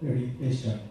very patient.